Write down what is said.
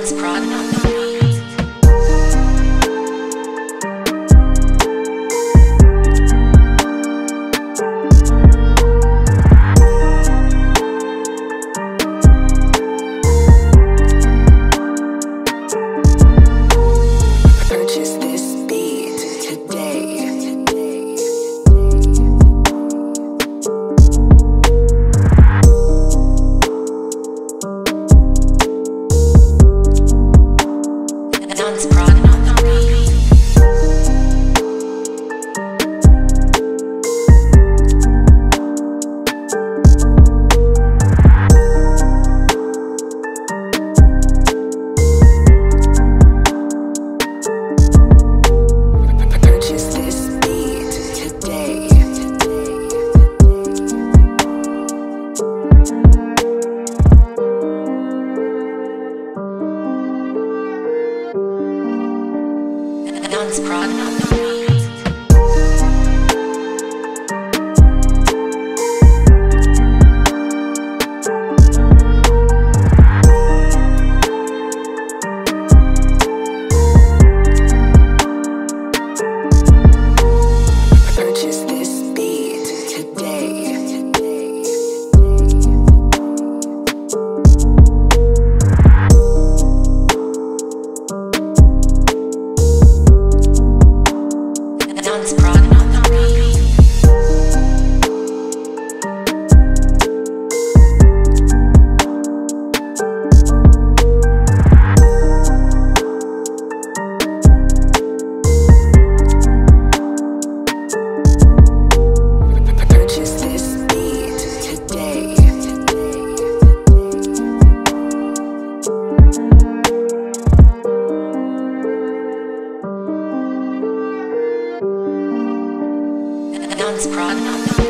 Franz Prognon. Hans Prana. Dance Prod.